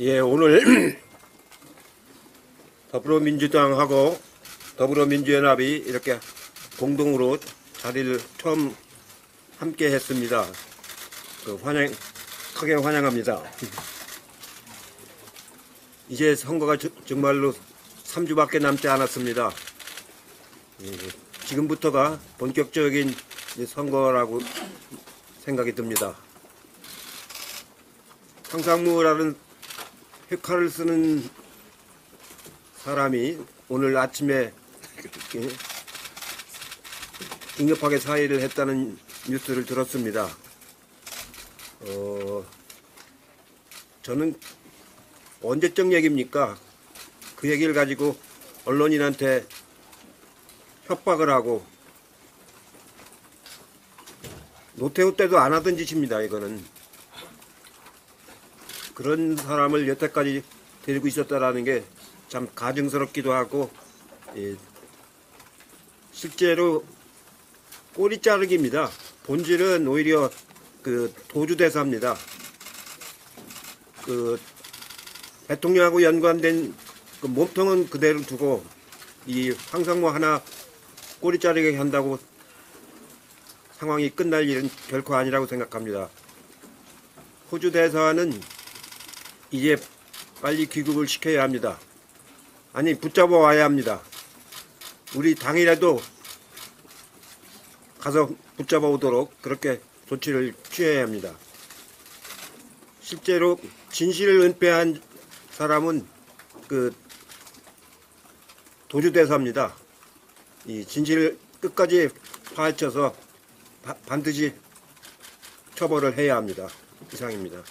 예, 오늘 더불어민주당하고 더불어민주연합이 이렇게 공동으로 자리를 처음 함께 했습니다. 그 환영, 크게 환영합니다. 이제 선거가 저- 정말로 3주밖에 남지 않았습니다. 예, 지금부터가 본격적인 선거라고 생각이 듭니다. 황상무라는 휘칼을 쓰는 사람이 오늘 아침에 예, 긴급하게 사의를 했다는 뉴스를 들었습니다. 어, 저는 언제적 얘기입니까? 그 얘기를 가지고 언론인한테 협박을 하고 노태우 때도 안 하던 짓입니다. 이거는 그런 사람을 여태까지 데리고 있었다라는 게 참 가증스럽기도 하고 예, 실제로 꼬리 자르기입니다. 본질은 오히려 그 도주대사입니다. 그 대통령하고 연관된 그 몸통은 그대로 두고 이 황상무 하나 꼬리 자르게 한다고 상황이 끝날 일은 결코 아니라고 생각합니다. 호주 대사는 이제 빨리 귀국을 시켜야 합니다. 아니 붙잡아 와야 합니다. 우리 당이라도 가서 붙잡아 오도록 그렇게 조치를 취해야 합니다. 실제로 진실을 은폐한 사람은 그 도주대사입니다. 이 진실을 끝까지 파헤쳐서 바- 반드시 처벌을 해야 합니다. 이상입니다.